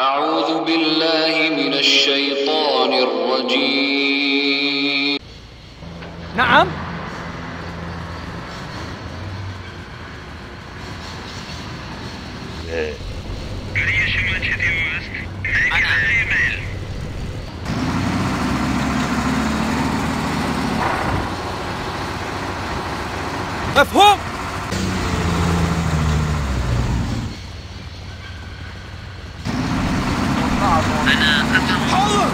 أعوذ بالله من الشيطان الرجيم. نعم. مفهوم حاضر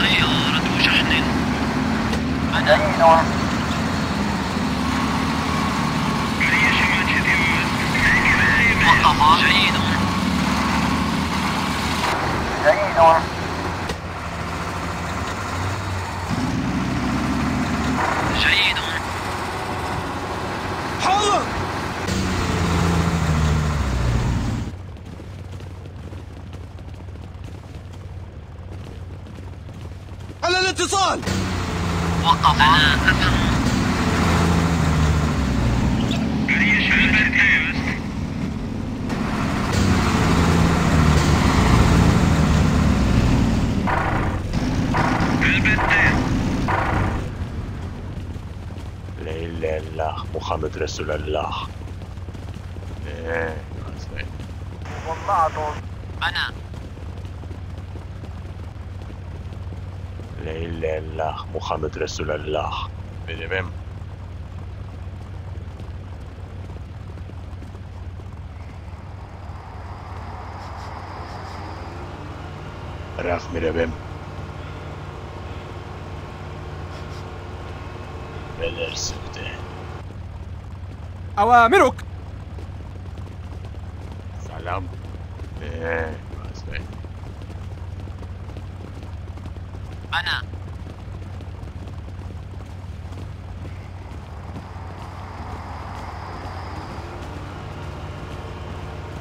سيارة شحن وقف جيد جيد حاضر على الاتصال وقف أنا أفهم لا إله إلا الله رسول الله. أنا. لا إله إلا الله محمد رسول الله. Benim رفت أوامرك. سلام. واسه أنا.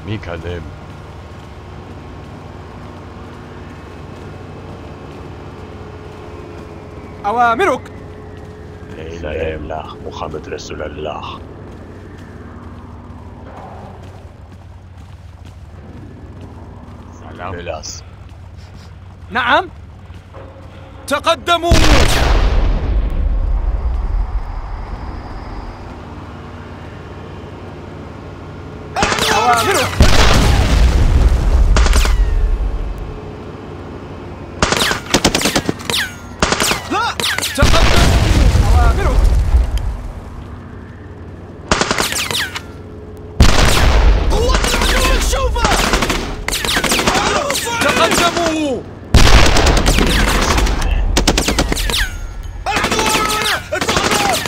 میکلم أوامرك. لا إله إلا الله محمد رسول الله. بلاس نعم. تقدموا أوامرك لا تقدموا أوامرك قوة العدو مكشوفة تقدموا العدو أمامنا اتفضل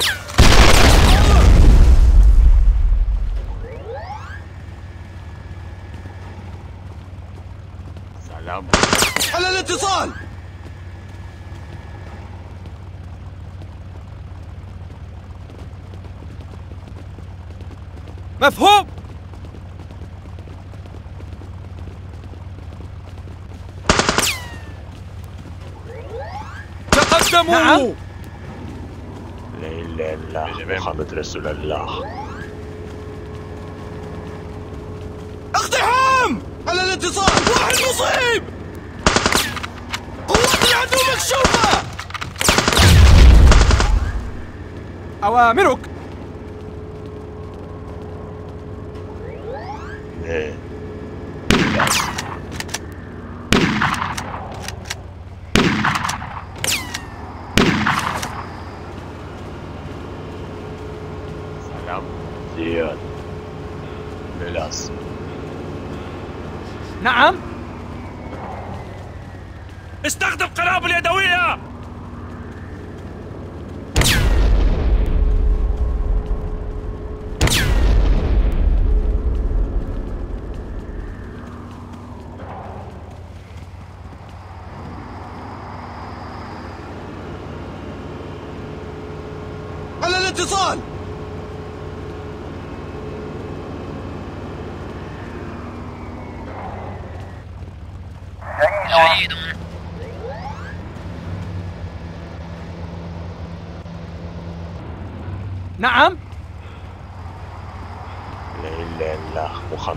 سلام على الاتصال مفهوم تقدموا نعم. لا إله إلا الله محمد رسول الله اقتحام على الاتصال واحد مصيب قوات العدو مكشوفة أوامرك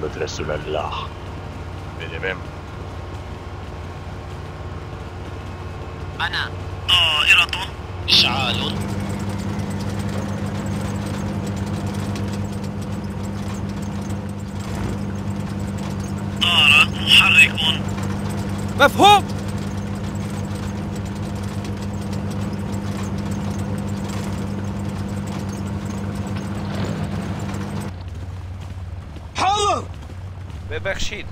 محمد رسول الله بالإمام أنا طائرة إشعال طار محرك مفهوم ببخشید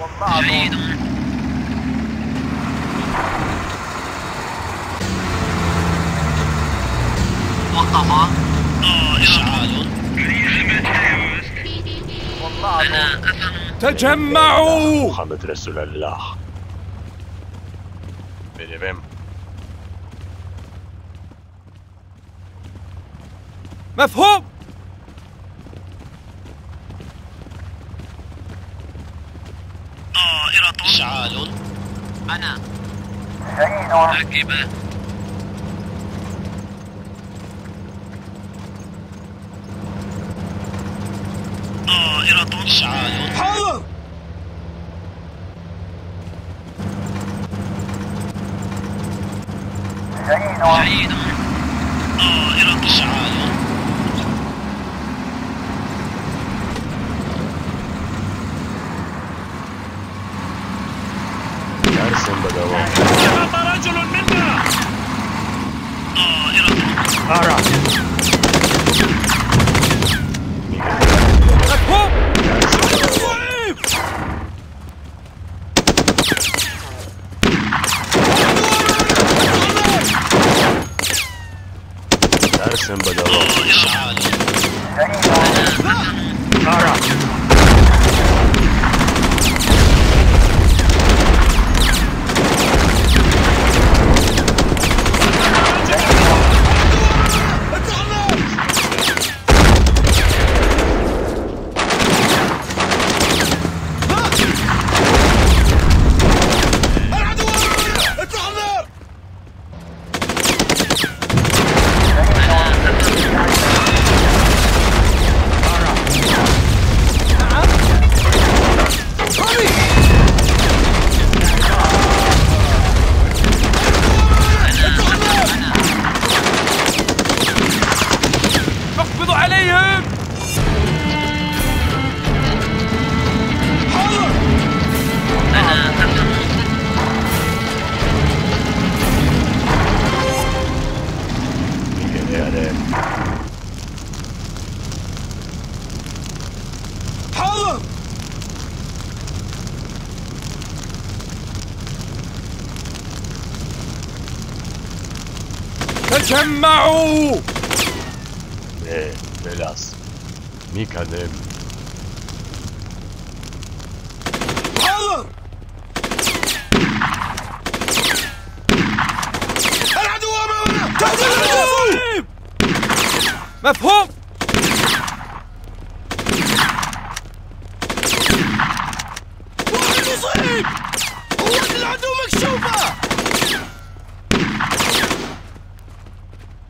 والله وقف. تجمعوا! محمد رسول الله. بلبم مفهوم! Game, ah.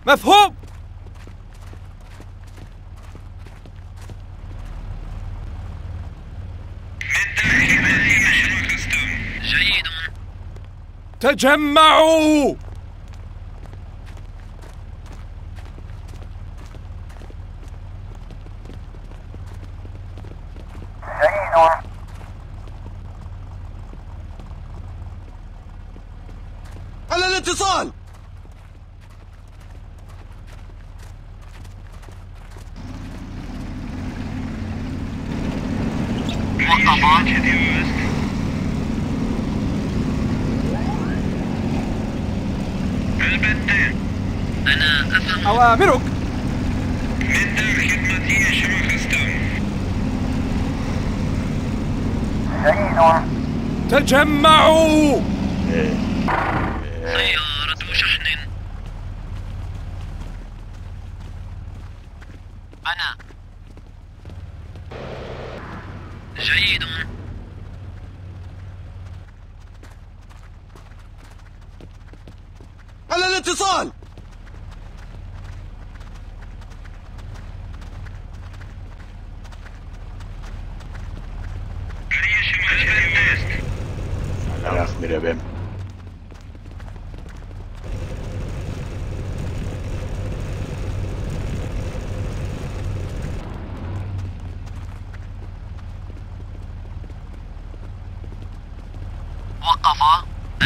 مفهوم؟ تجمعوا! ميروك تجمعوا.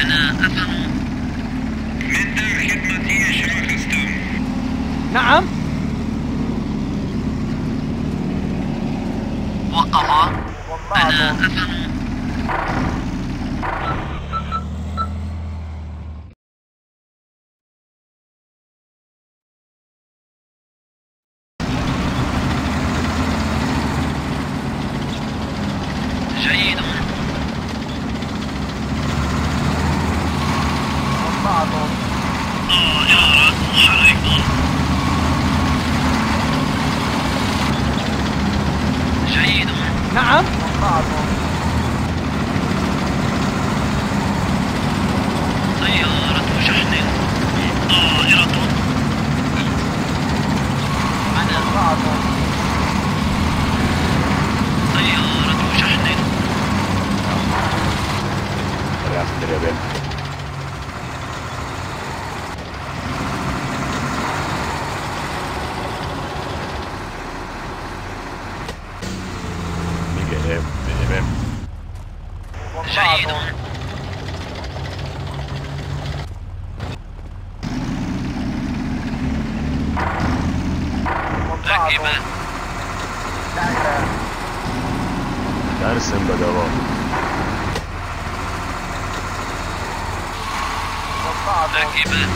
أنا أفهم. من دار خدمتي الإسلام نعم. وقف أنا أفهم جيد طائرة محرك جيد نعم سيارة شحن طائرة أنا سيارة شحن Reaktor Bem. Miguel, Bem. جيد راكبة Dersin bedava. راكبة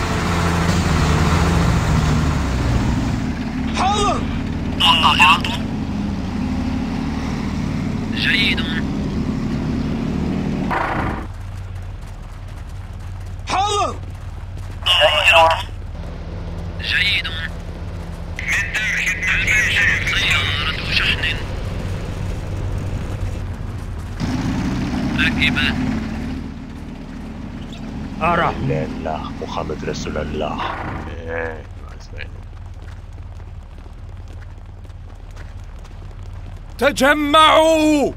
حاضر طائرة جيد حاضر. جيد خدمتي سيارة شحن. راكبة لا إله محمد رسول الله. تجمعوا!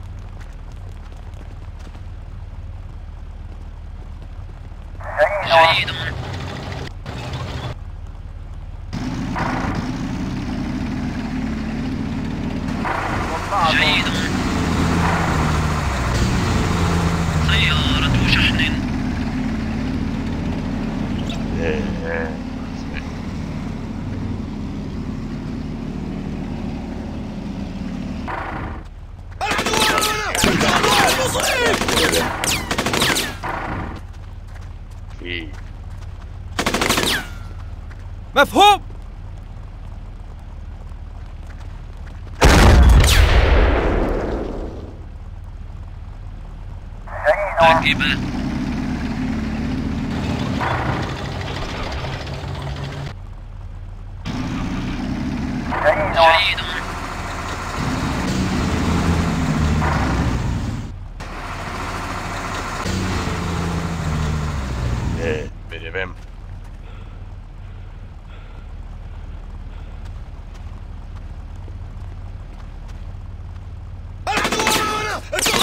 Let's go!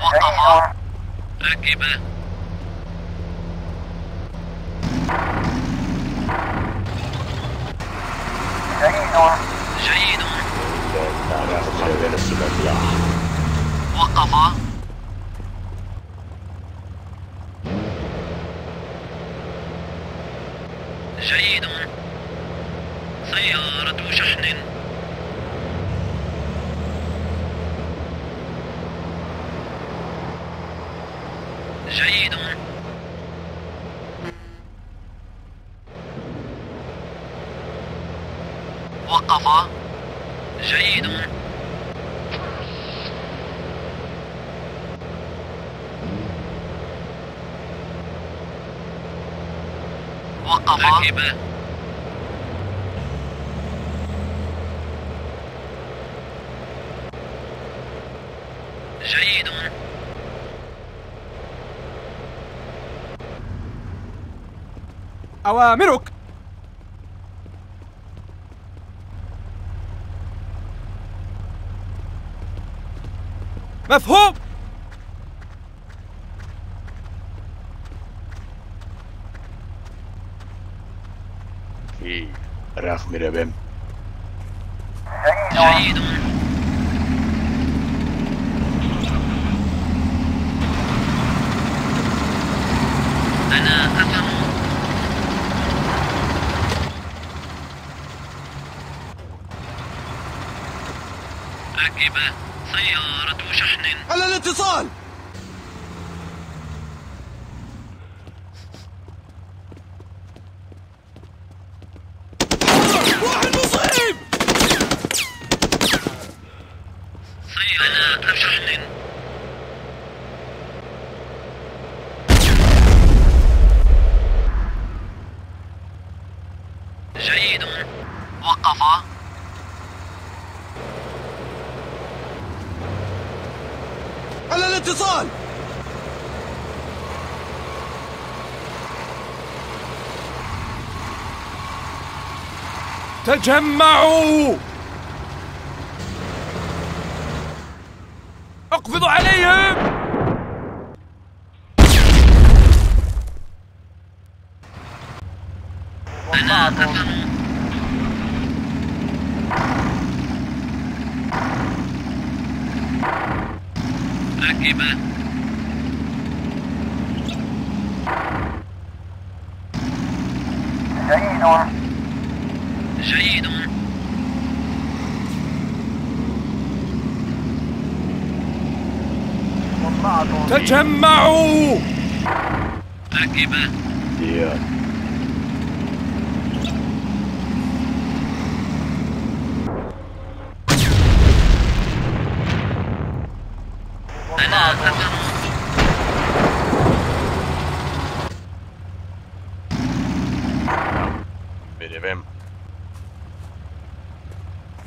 وقف. ركب جيد الله وقف جيد سيارة شحن جيد وقف جيد وقف ركب جيد أوامرك مفهوم. في راخ مربم جيد أنا أفهم ركب سيارة شحن. على الاتصال حاضر واحد مصيب سيارة شحن جيد وقف على الاتصال تجمعوا. اقبضوا عليهم. أنا أفهم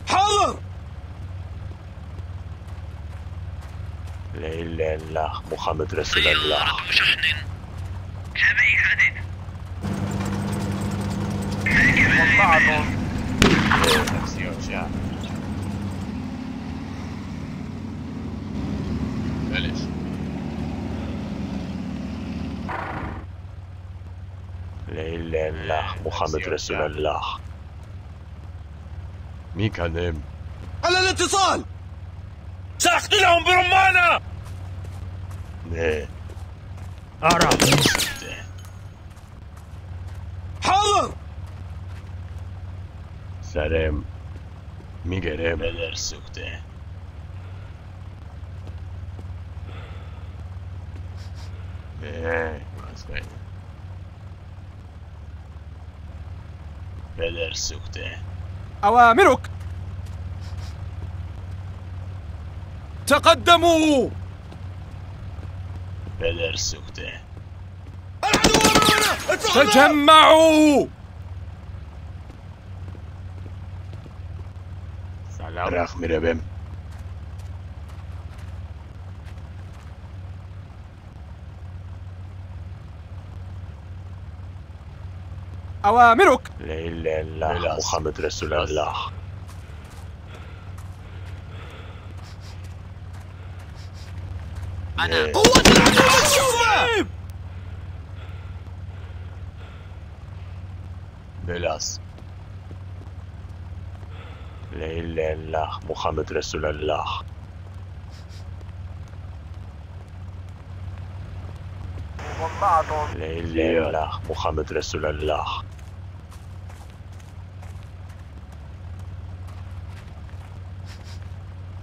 حاضر لا إله إلا الله محمد رسول الله طيارة جميع بلش لا إله إلا الله محمد رسول الله. مين كان على الاتصال! سأقتلهم برمانة! نه أرى. حاضر! میگرم بدر سوخته بدر سوخته أوامرك تقدموا. بدر سوخته تجمعوا. سلام رخ میروم أوامرك. لا إله إلا الله محمد رسول الله. أنا قوة العدو مكشوفة بلاس. لا إله إلا الله محمد رسول الله. لا إله إلا الله محمد رسول الله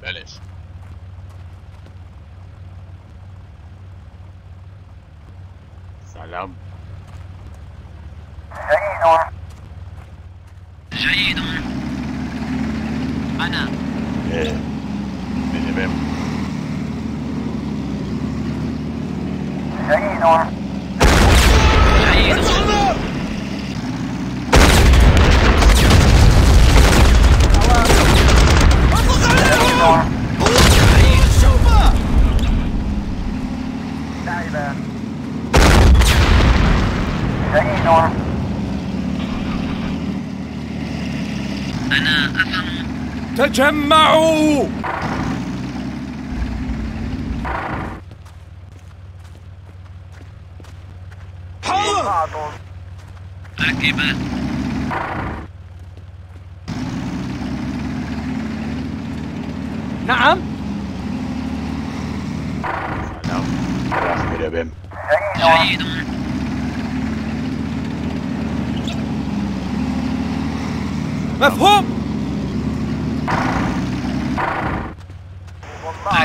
بلش سلام جيد أنا إيه بدبم جيد النار اطلق عليهم قوة العدو مكشوفة أنا أفهم تجمعوا. ركب نعم. سلام جيد مفهوم.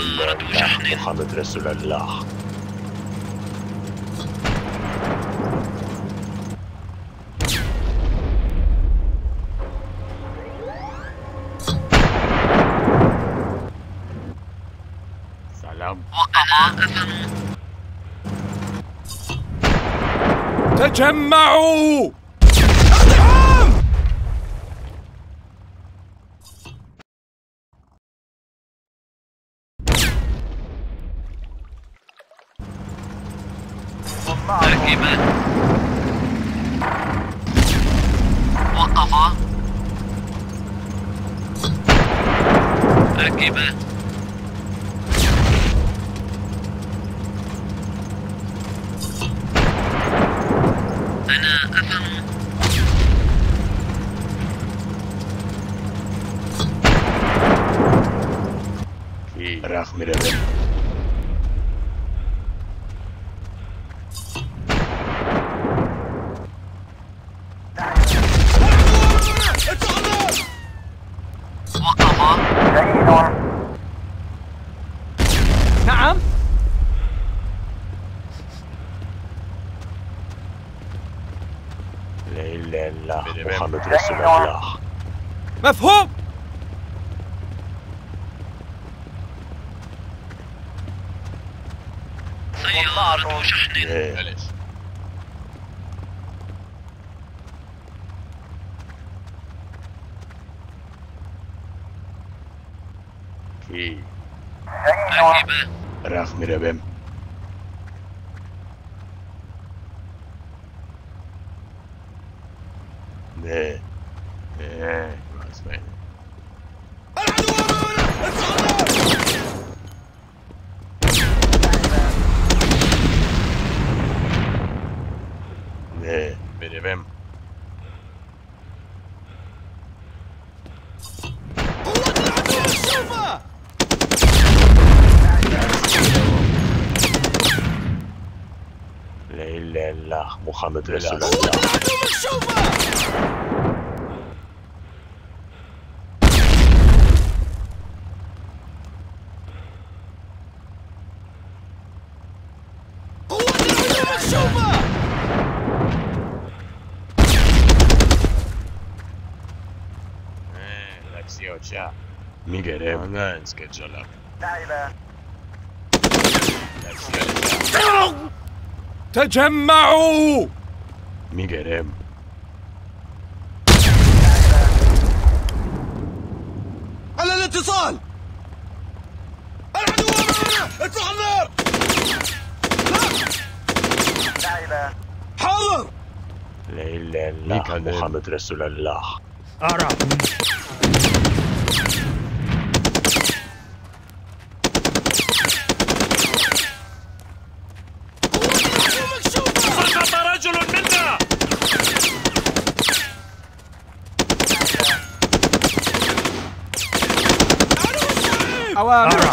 محمد رسول الله سلام تجمعوا ركب وقف ركب أنا أفهم کی رخ میروم وقف نعم لا اله الا الله محمد رسول الله مفهوم سيارة شحن بلش کی ركب رخ میروم الله محمد رسول الله لکسیوچا میگرم نه اسکجالم تجمعوا میگرم على الاتصال! العدو أمامنا! اطلق النار! حاضر! لا إله إلا الله محمد رسول الله. أرى سقط رجل منا أوامر أرى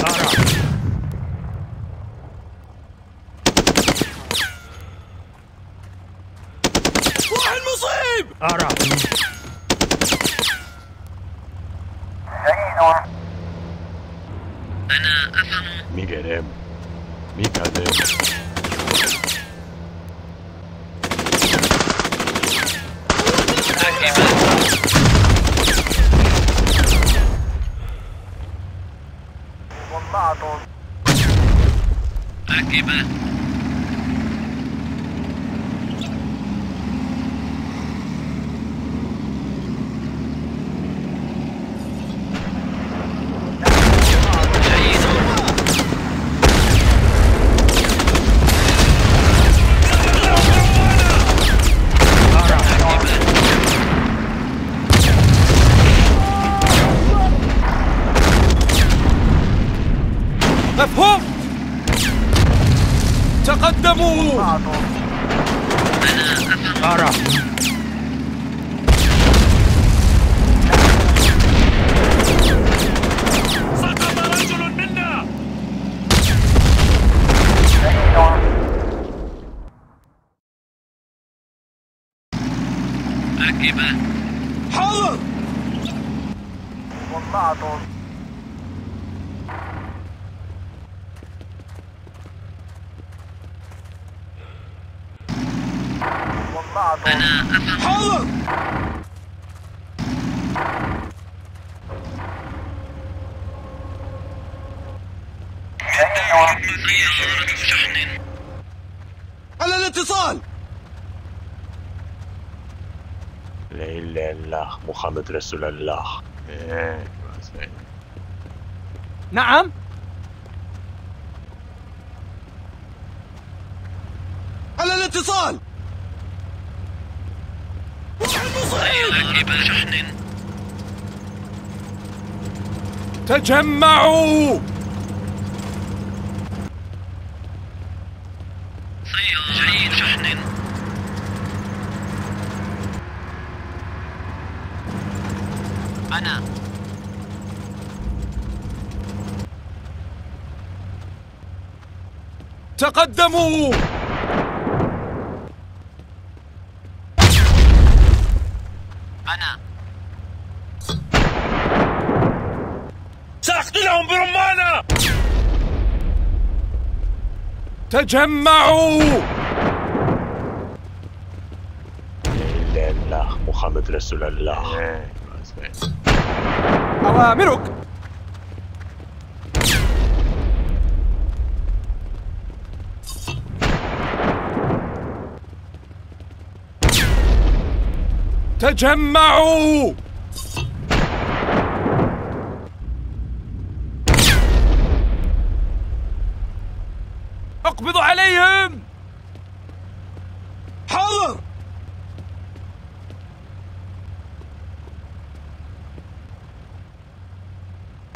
أرى واحد مصيب أرى أنا أفهم مي قريب مي كلم راكبة مفهوم؟ تقدموا. أرى. سقط رجل منا. حاضر. أنا حاضر سيارة شحن على الاتصال. لا إله إلا الله محمد رسول الله. نعم. على الاتصال. شحن تجمعوا! سيارة شحن أنا. تقدموا أنا سأقتلهم برمانة تجمعوا. لا الله محمد رسول الله. أوامرك. تجمعوا اقبضوا عليهم حاضر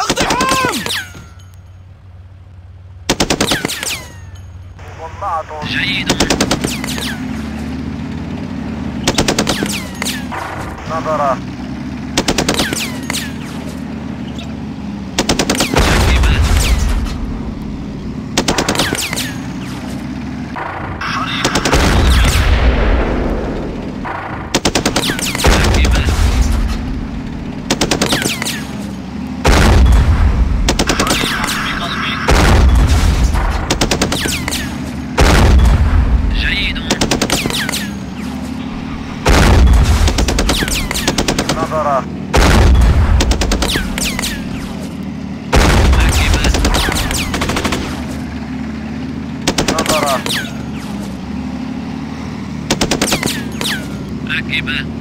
اقتحام جيد جيد راكبة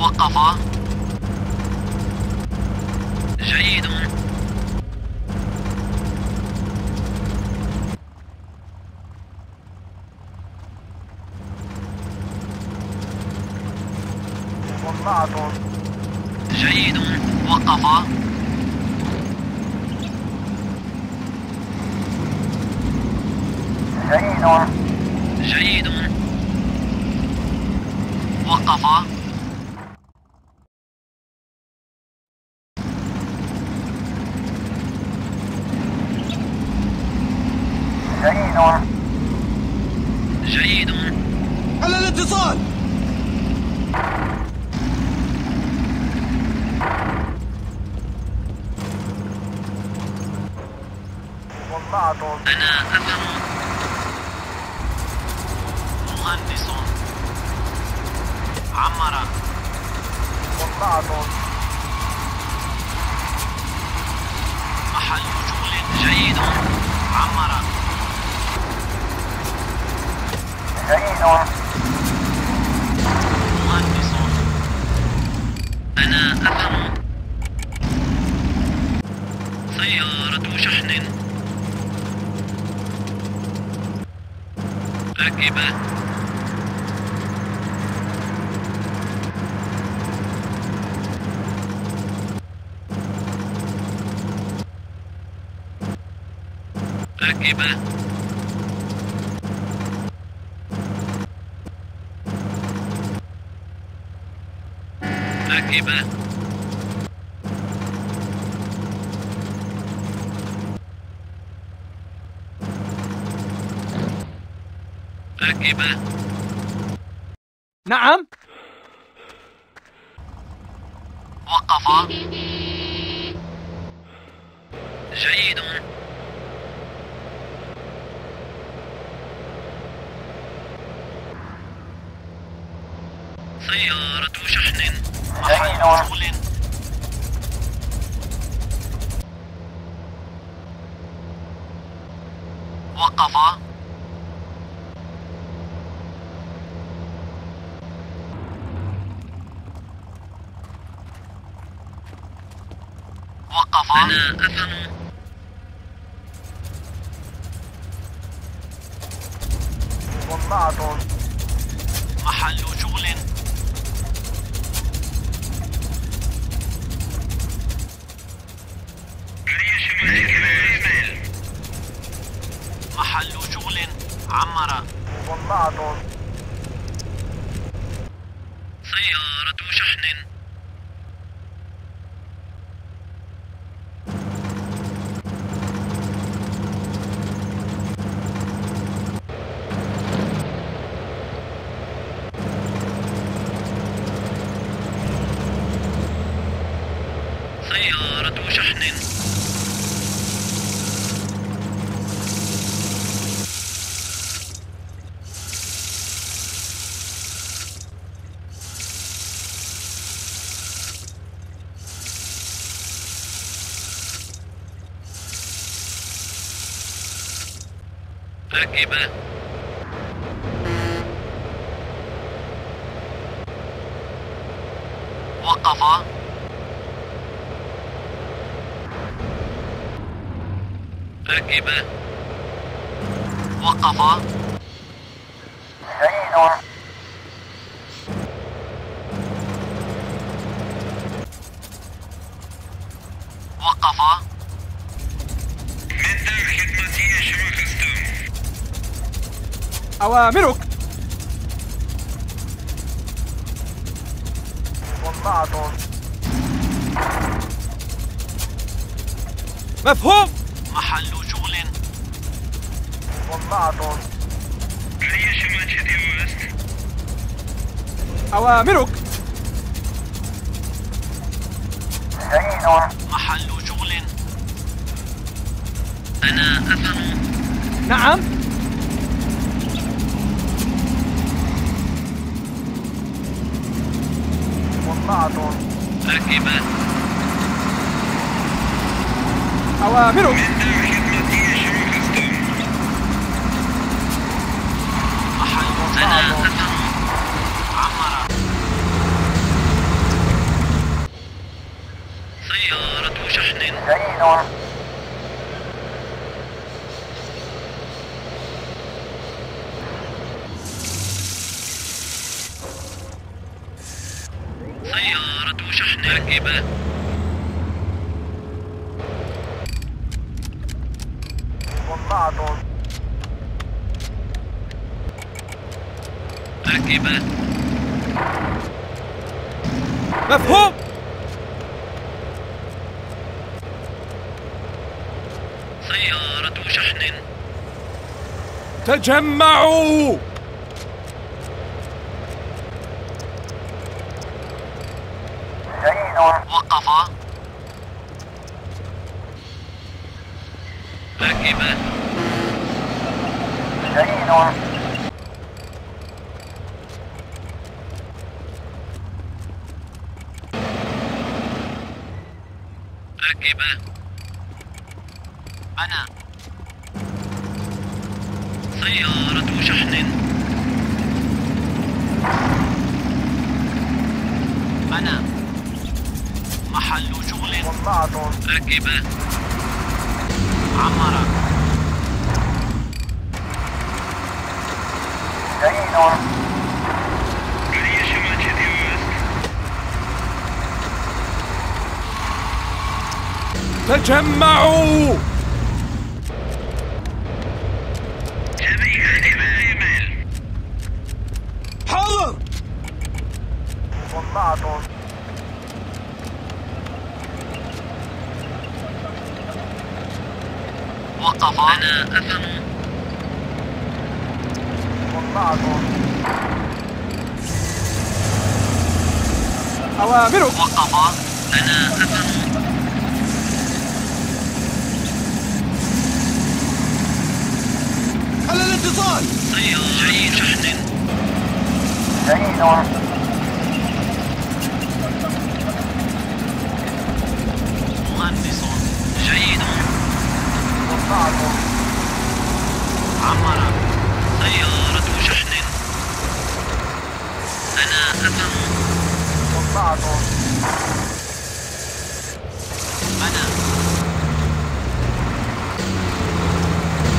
وقف. جيد. جيد. وقف. جيد. راكبة نعم. وقف. جيد. سيارة شغل وقف. وقف. أنا أفهم محل راكبة وقف. راكبة وقف. أوامرك. مفهوم. محل شغل. وست أوامرك. جيد سيارة شحن ركب وضعت ركب مفهوم سيارة شحن تجمعوا جيد وقف ركب جيد ركب أنا سيارة شحن أنا محل شغل وضعت ركب عمر جيد هي شمال وست تجمعوا. حاضر. وضعت وقف أنا أفهم وضعت أوامرك. وقف أنا أفهم سيارة شحن جيد. مهندس جيد. وضعت عمر سيارة شحن أنا أفهم. وضعت أنا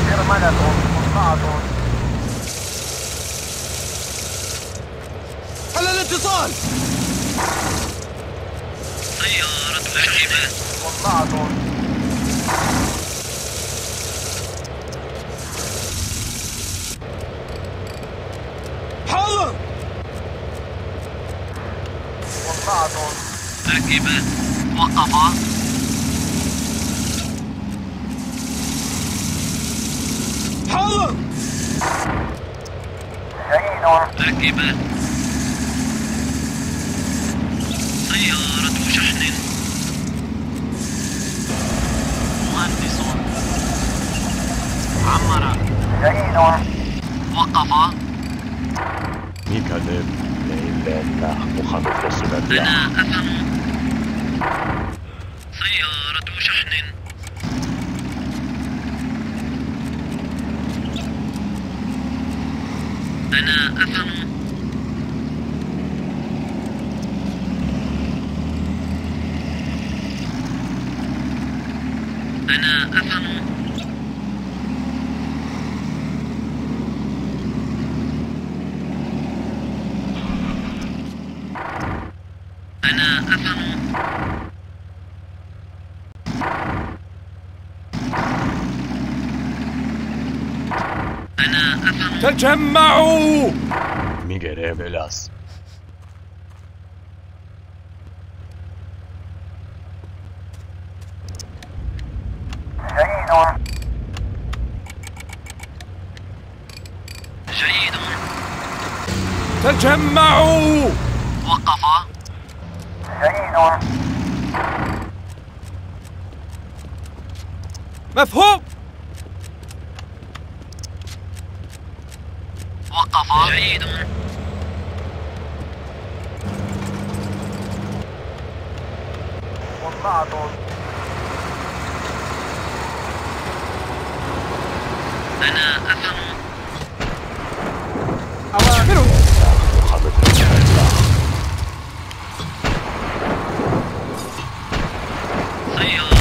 فرملة وضعت على الاتصال سيارة شحن وضعت حاضر وضعت ركب وقف حاضر جيد ركب سيارة شحن مهندس جيد وقف ميكا ليل لا إله إلا الله محمد رسول الله أنا أفهم سيارة شحن أنا أفهم أنا أفهم تجمعوا. ميغيري فيلاس سيارة